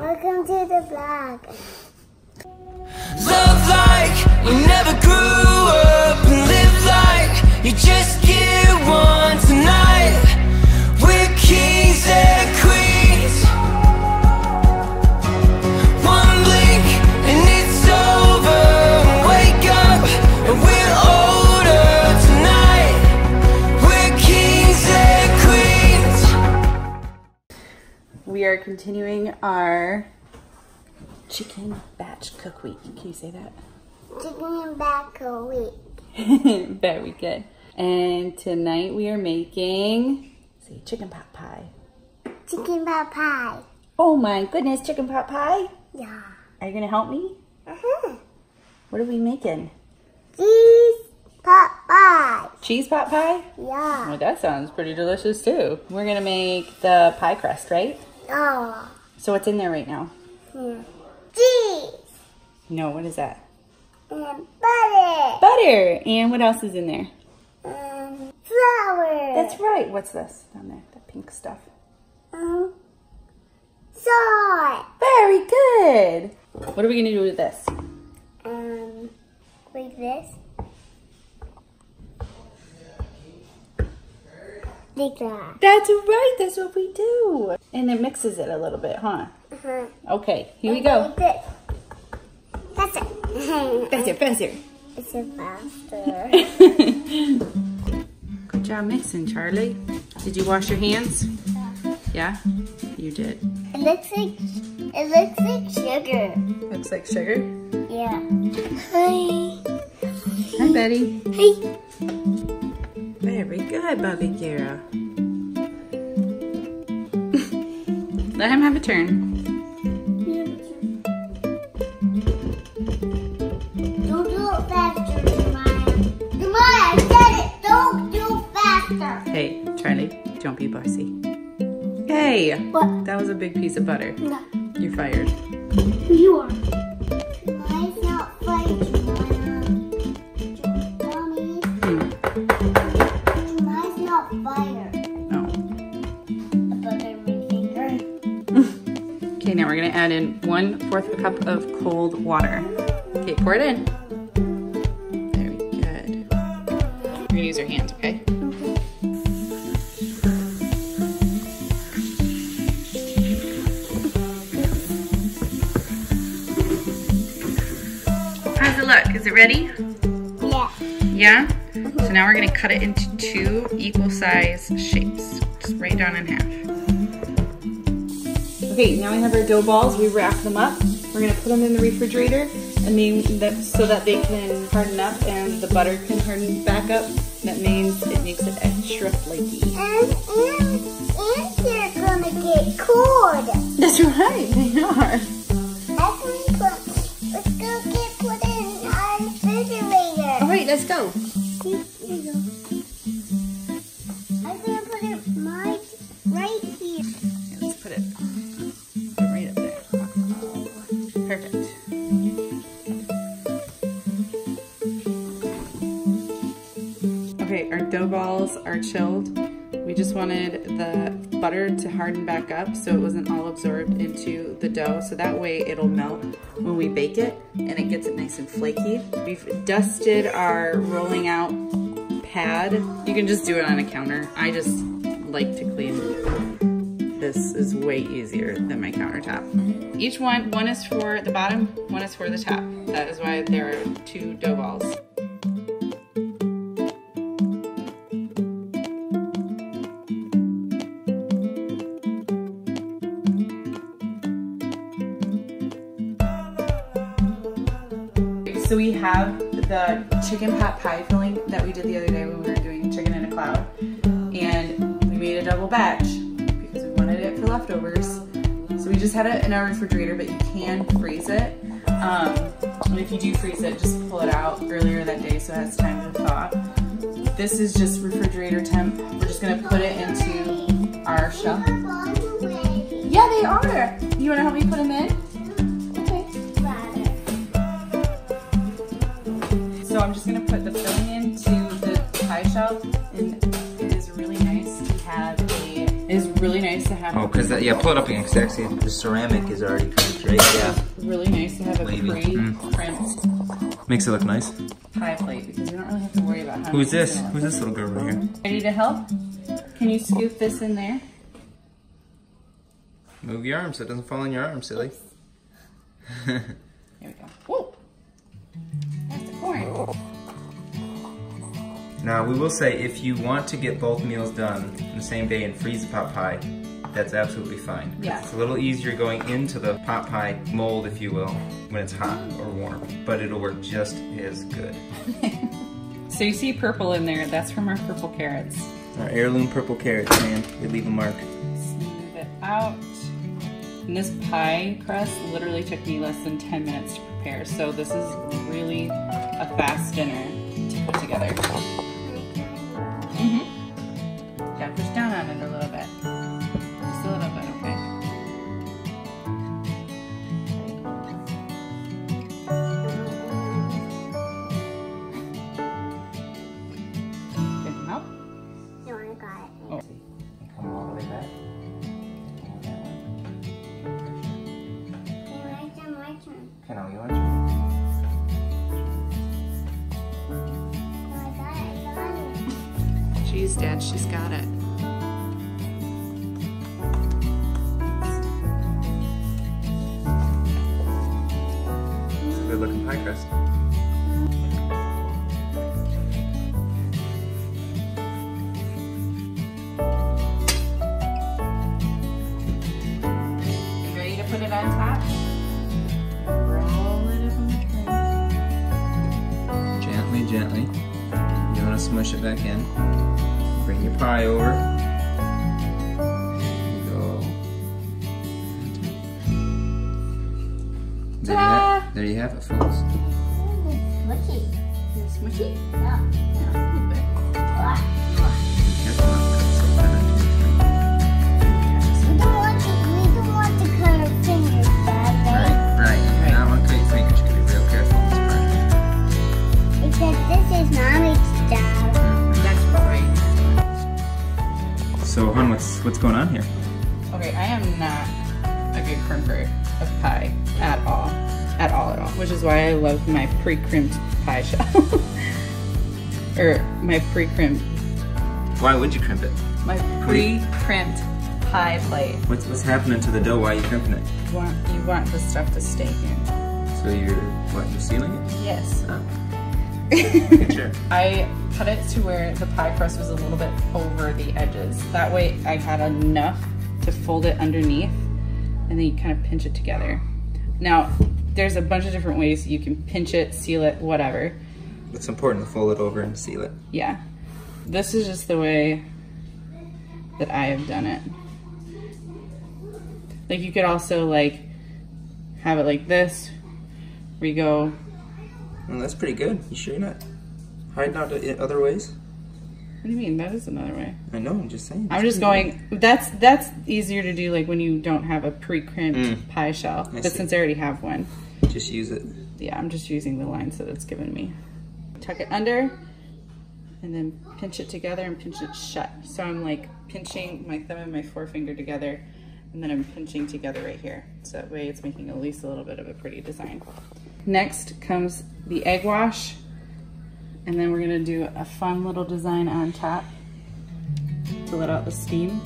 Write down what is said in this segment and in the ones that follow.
Welcome to the vlog. Love like you never grew up We are continuing our chicken batch cook week. Can you say that? Chicken batch cook week. Very good. And tonight we are making, see, chicken pot pie. Chicken pot pie. Oh my goodness, chicken pot pie. Yeah. Are you gonna help me? Uh-huh. What are we making? Cheese pot pie. Cheese pot pie? Yeah. Well, that sounds pretty delicious too. We're gonna make the pie crust, right? Oh. So what's in there right now? Cheese No, what is that? and butter Butter. And what else is in there? and flour. That's right. What's this down there? The pink stuff. Um, salt. Very good. What are we gonna do with this? Um, like this. That's right. That's what we do. And it mixes it a little bit, huh? Uh-huh. Okay, here we go. That's it. Faster, faster. It's faster. Good job mixing, Charlie. Did you wash your hands? Yeah, you did. it looks like it looks like sugar. Looks like sugar. Yeah. Hi. Hi, Betty. Hi. Very good, Bobby Gara. Let him have a turn. Don't do it faster, Jemima. Jemima, I said it. Don't do faster. Hey, Charlie, don't be bossy. Hey, What? that was a big piece of butter. No, You're fired. you are. Mine's not funny, add in one fourth cup of cold water. Okay, pour it in. Very good. You're gonna use your hands, okay? How's it look? Is it ready? Yeah. Yeah? So now we're gonna cut it into two equal size shapes. Just right down in half. Okay, now we have our dough balls. We wrap them up. We're gonna put them in the refrigerator and then that, so that they can harden up and the butter can harden back up. That means it makes it extra flaky. And, and, and they're gonna get cold. That's right, they are. Okay, our dough balls are chilled. We just wanted the butter to harden back up so it wasn't all absorbed into the dough. So that way it'll melt when we bake it and it gets it nice and flaky. We've dusted our rolling out pad. You can just do it on a counter. I just like to clean this is way easier than my countertop. Each one, one is for the bottom, one is for the top. That is why there are two dough balls. Have the chicken pot pie filling that we did the other day when we were doing chicken in a cloud. And we made a double batch because we wanted it for leftovers. So we just had it in our refrigerator, but you can freeze it. Um, and if you do freeze it, just pull it out earlier that day so it has time to thaw. This is just refrigerator temp. We're just gonna put it into our shell. Yeah, they are. You wanna help me put them in? I'm just gonna put the filling into the pie shell, and it is really nice to have a. It is really nice to have. Oh, because yeah, pull it up again. 'cause actually the ceramic is already crimped, right? Yeah. really nice to have a Wavy. Mm. pre-crimped Makes it look nice. pie plate because we don't really have to worry about how. Who's this? Who's this little girl right here? Ready to help? Can you scoop this in there? Move your arm so it doesn't fall on your arm, silly. Here we go. Whoa! That's corn. now we will say if you want to get both meals done in the same day and freeze the pot pie, that's absolutely fine. Yeah. It's a little easier going into the pot pie mold, if you will, when it's hot or warm, but it'll work just as good. So you see purple in there. That's from our purple carrots. Our heirloom purple carrots, man, they leave a mark. Smooth it out. And this pie crust literally took me less than 10 minutes to prepare. So this is really a fast dinner to put together. It. Dad, she's got it. It's a good looking pie crust. You ready to put it on top? Roll it up on the tray. Gently, gently. You want to smush it back in. Bring your pie over. There you go. There you, have, there you have it, folks. Smushy. Is it smushy? Yeah. Going on here? Okay, I am not a good crimper of pie at all. At all, at all. Which is why I love my pre-crimped pie shell. or my pre-crimped, Why would you crimp it? my pre-crimped pie plate. What's what's happening to the dough? Why are you crimping it? You want, you want the stuff to stay in. So you're what? You're sealing it? Yes. Oh. Job. I cut it to where the pie crust was a little bit over the edges. That way I had enough to fold it underneath and then you kind of pinch it together. Now, there's a bunch of different ways you can pinch it, seal it, whatever. It's important to fold it over and seal it. Yeah. This is just the way that I have done it. Like you could also like have it like this, where you go Well, that's pretty good. You sure you're not hiding out other ways? What do you mean? That is another way. I know. I'm just saying. I'm just going. That's that's easier to do like when you don't have a pre-crimped Mm. pie shell. I but see. since I already have one, Just use it. yeah, I'm just using the lines that it's given me. Tuck it under, and then pinch it together and pinch it shut. So I'm like pinching my thumb and my forefinger together, and then I'm pinching together right here. So that way it's making at least a little bit of a pretty design. Next comes the egg wash, and then we're gonna do a fun little design on top to let out the steam.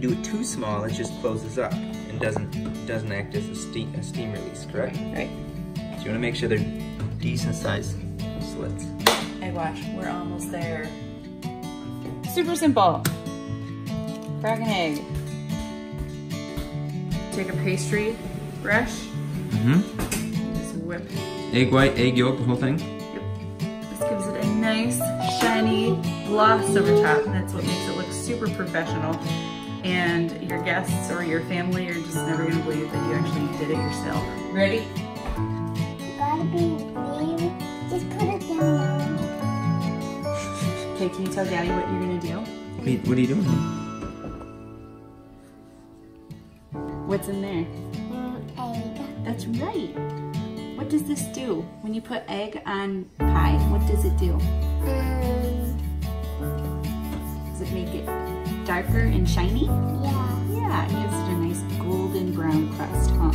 Do it too small, it just closes up and doesn't doesn't act as a steam a steam release. Correct. Right. So you want to make sure they're decent sized slits. Egg wash. We're almost there. Super simple. Crack an egg. Take a pastry brush. Mm-hmm. Just whip. Egg white, egg yolk, the whole thing. Yep. This gives it a nice, shiny gloss over top, and that's what makes it look super professional. And your guests or your family are just never gonna believe that you actually did it yourself. Ready? You gotta be brave. Just put it down. Okay, can you tell Daddy what you're gonna do? What are you, what are you doing? What's in there? Egg. That's right. What does this do? When you put egg on pie, what does it do? Um, it make it darker and shiny? Yeah. Yeah, it gives it a nice golden brown crust, huh?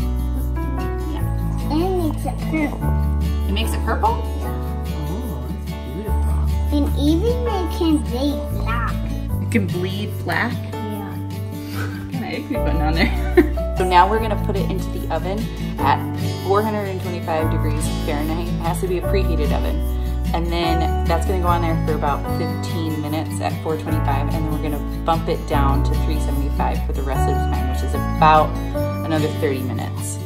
Yeah. And it's a purple. It makes it purple? Yeah. Oh, that's beautiful. And even they can bake black. It can bleed black. Yeah. Can I keep putting on there? so now we're gonna put it into the oven at 425 degrees Fahrenheit. It has to be a preheated oven. And then that's gonna go on there for about 15 minutes at 425 and then we're gonna bump it down to 375 for the rest of the time, which is about another 30 minutes.